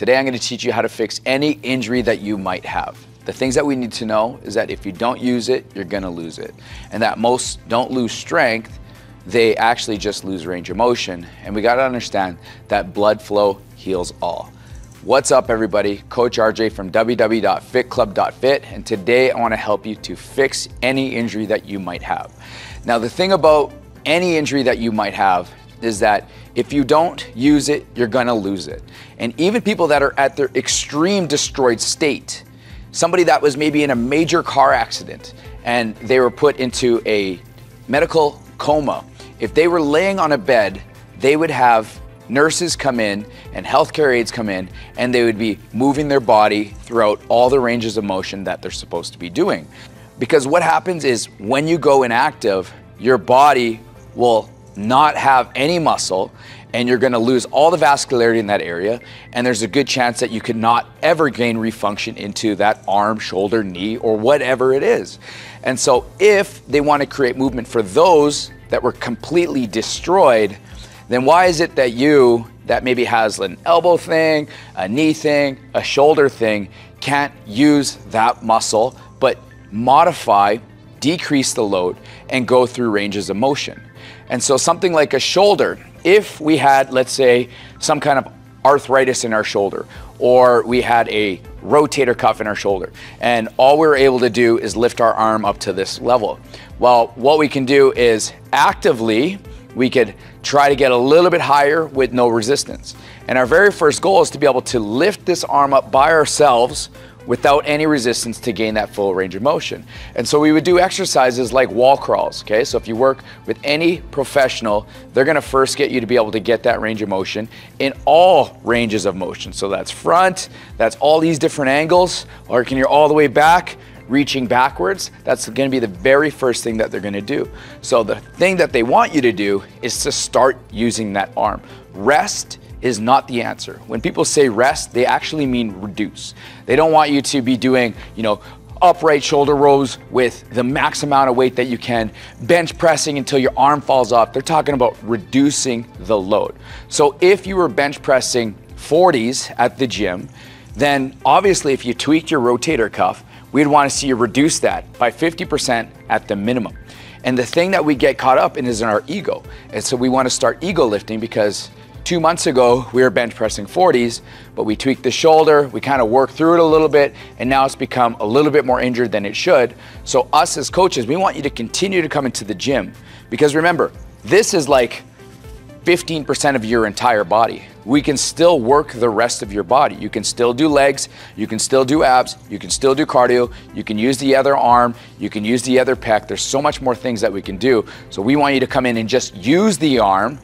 Today I'm going to teach you how to fix any injury that you might have. The things that we need to know is that if you don't use it, you're going to lose it. And that most don't lose strength, they actually just lose range of motion. And we got to understand that blood flow heals all. What's up, everybody? Coach RJ from www.fitclub.fit, and today I want to help you to fix any injury that you might have. Now, the thing about any injury that you might have is that if you don't use it, you're gonna lose it. And even people that are at their extreme destroyed state, somebody that was maybe in a major car accident and they were put into a medical coma, if they were laying on a bed, they would have nurses come in and healthcare aides come in and they would be moving their body throughout all the ranges of motion that they're supposed to be doing. Because what happens is when you go inactive, your body will not have any muscle and you're going to lose all the vascularity in that area and there's a good chance that you could not ever gain refunction into that arm shoulder knee or whatever it is. And so if they want to create movement for those that were completely destroyed then why is it that you that maybe has an elbow thing a knee thing a shoulder thing can't use that muscle but modify decrease the load and go through ranges of motion and so something like a shoulder, if we had, let's say, some kind of arthritis in our shoulder, or we had a rotator cuff in our shoulder, and all we are able to do is lift our arm up to this level. Well, what we can do is actively, we could try to get a little bit higher with no resistance. And our very first goal is to be able to lift this arm up by ourselves without any resistance to gain that full range of motion. And so we would do exercises like wall crawls, okay? So if you work with any professional, they're gonna first get you to be able to get that range of motion in all ranges of motion. So that's front, that's all these different angles, or can you're all the way back, reaching backwards, that's gonna be the very first thing that they're gonna do. So the thing that they want you to do is to start using that arm. Rest is not the answer. When people say rest, they actually mean reduce. They don't want you to be doing, you know, upright shoulder rows with the max amount of weight that you can, bench pressing until your arm falls off. They're talking about reducing the load. So if you were bench pressing 40s at the gym, then obviously if you tweaked your rotator cuff, we'd want to see you reduce that by 50% at the minimum. And the thing that we get caught up in is in our ego. And so we want to start ego lifting because Two months ago, we were bench pressing 40s, but we tweaked the shoulder, we kind of worked through it a little bit, and now it's become a little bit more injured than it should. So us as coaches, we want you to continue to come into the gym because remember, this is like 15% of your entire body. We can still work the rest of your body. You can still do legs, you can still do abs, you can still do cardio, you can use the other arm, you can use the other pec. There's so much more things that we can do. So we want you to come in and just use the arm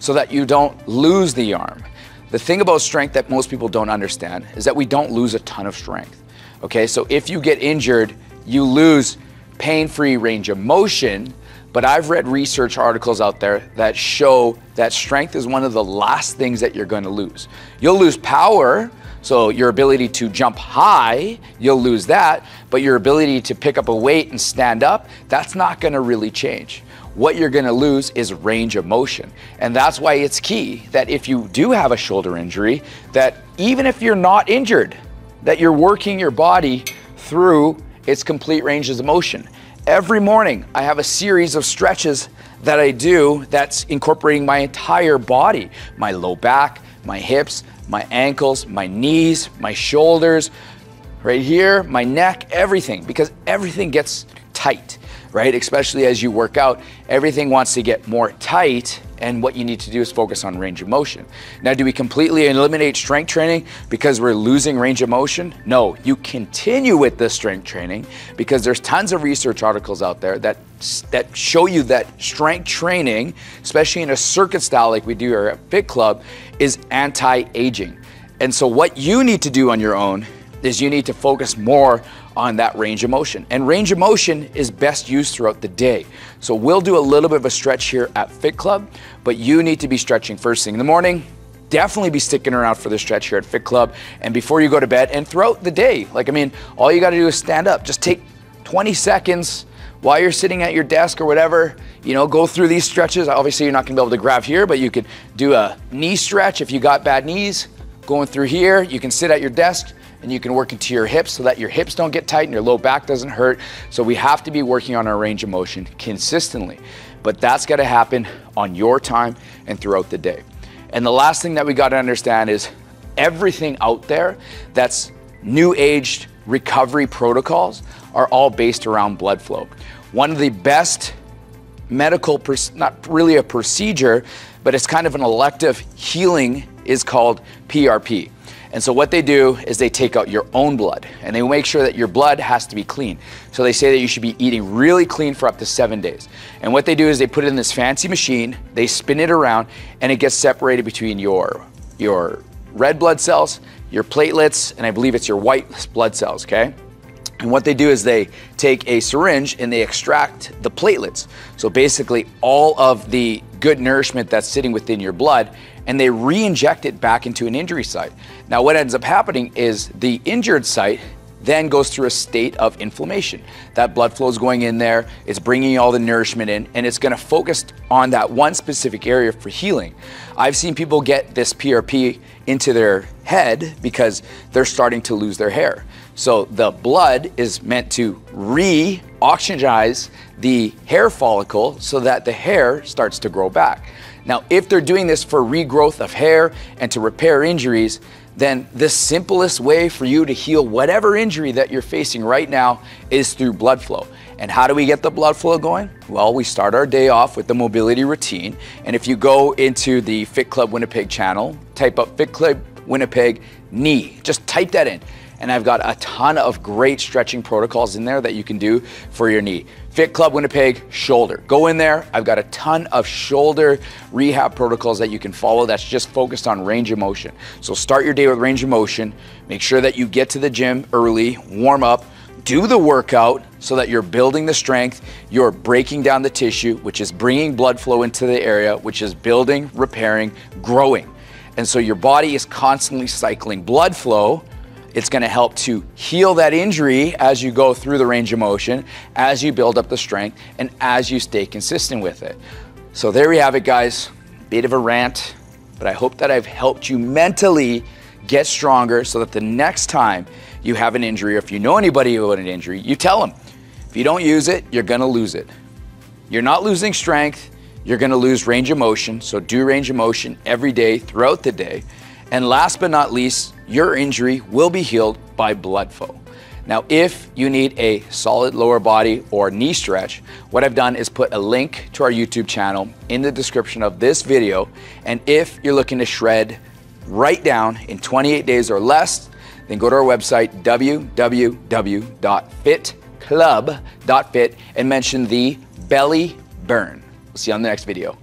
so that you don't lose the arm. The thing about strength that most people don't understand is that we don't lose a ton of strength. Okay, so if you get injured, you lose pain free range of motion. But I've read research articles out there that show that strength is one of the last things that you're going to lose. You'll lose power, so your ability to jump high, you'll lose that, but your ability to pick up a weight and stand up, that's not going to really change what you're going to lose is range of motion. And that's why it's key that if you do have a shoulder injury, that even if you're not injured, that you're working your body through its complete ranges of motion. Every morning, I have a series of stretches that I do that's incorporating my entire body, my low back, my hips, my ankles, my knees, my shoulders, right here, my neck, everything, because everything gets tight right? Especially as you work out, everything wants to get more tight and what you need to do is focus on range of motion. Now, do we completely eliminate strength training because we're losing range of motion? No, you continue with the strength training because there's tons of research articles out there that that show you that strength training, especially in a circuit style like we do here at Fit Club, is anti-aging. And so what you need to do on your own is you need to focus more on that range of motion. And range of motion is best used throughout the day. So we'll do a little bit of a stretch here at Fit Club, but you need to be stretching first thing in the morning. Definitely be sticking around for the stretch here at Fit Club and before you go to bed and throughout the day. Like, I mean, all you got to do is stand up. Just take 20 seconds while you're sitting at your desk or whatever, you know, go through these stretches. Obviously, you're not gonna be able to grab here, but you could do a knee stretch if you got bad knees going through here. You can sit at your desk and you can work into your hips so that your hips don't get tight and your low back doesn't hurt. So we have to be working on our range of motion consistently. But that's got to happen on your time and throughout the day. And the last thing that we got to understand is everything out there that's new age recovery protocols are all based around blood flow. One of the best medical, not really a procedure, but it's kind of an elective healing is called PRP. And so what they do is they take out your own blood and they make sure that your blood has to be clean. So they say that you should be eating really clean for up to seven days. And what they do is they put it in this fancy machine, they spin it around, and it gets separated between your, your red blood cells, your platelets, and I believe it's your white blood cells, okay? And what they do is they take a syringe and they extract the platelets. So basically, all of the good nourishment that's sitting within your blood, and they re inject it back into an injury site. Now, what ends up happening is the injured site then goes through a state of inflammation. That blood flow is going in there, it's bringing all the nourishment in, and it's gonna focus on that one specific area for healing. I've seen people get this PRP into their head because they're starting to lose their hair. So the blood is meant to re oxygenize the hair follicle so that the hair starts to grow back. Now, if they're doing this for regrowth of hair and to repair injuries, then the simplest way for you to heal whatever injury that you're facing right now is through blood flow. And how do we get the blood flow going? Well, we start our day off with the mobility routine. And if you go into the Fit Club Winnipeg channel, type up Fit Club Winnipeg knee, just type that in and I've got a ton of great stretching protocols in there that you can do for your knee. Fit Club Winnipeg, shoulder. Go in there. I've got a ton of shoulder rehab protocols that you can follow that's just focused on range of motion. So start your day with range of motion. Make sure that you get to the gym early, warm up, do the workout so that you're building the strength, you're breaking down the tissue, which is bringing blood flow into the area, which is building, repairing, growing. And so your body is constantly cycling blood flow it's going to help to heal that injury as you go through the range of motion, as you build up the strength, and as you stay consistent with it. So there we have it, guys. Bit of a rant, but I hope that I've helped you mentally get stronger so that the next time you have an injury, or if you know anybody who had an injury, you tell them. If you don't use it, you're going to lose it. You're not losing strength, you're going to lose range of motion. So do range of motion every day throughout the day. And last but not least, your injury will be healed by blood flow. Now, if you need a solid lower body or knee stretch, what I've done is put a link to our YouTube channel in the description of this video. And if you're looking to shred right down in 28 days or less, then go to our website, www.fitclub.fit, and mention the belly burn. We'll see you on the next video.